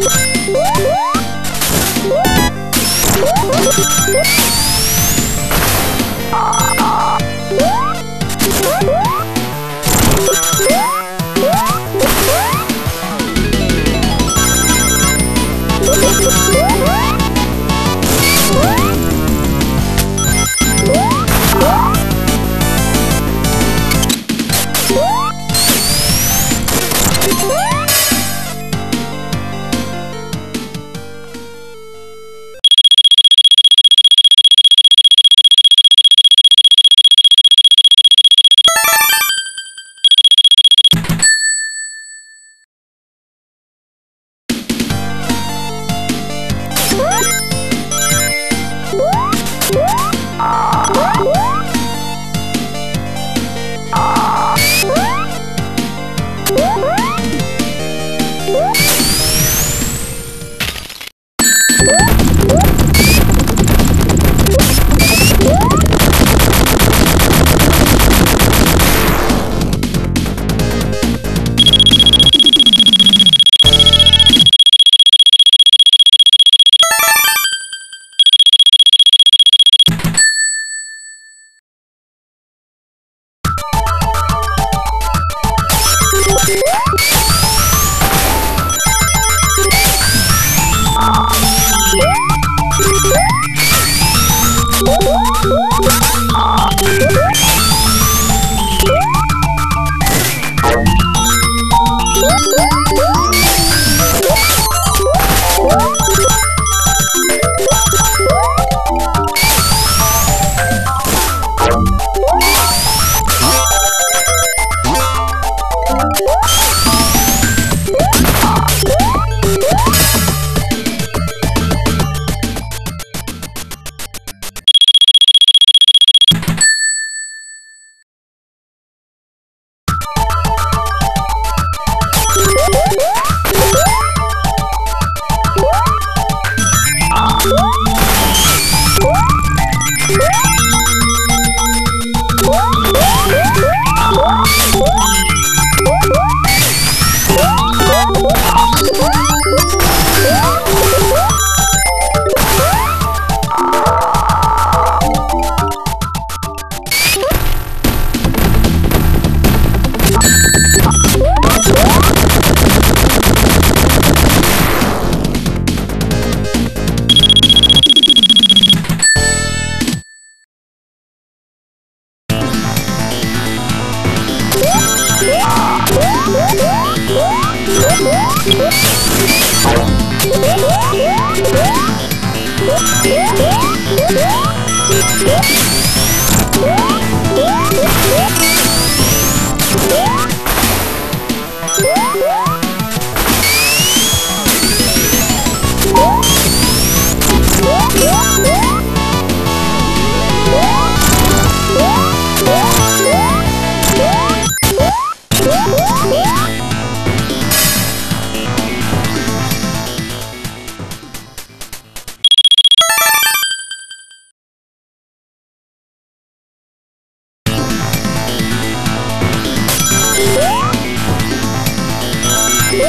Woo! Woo!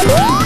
Woo!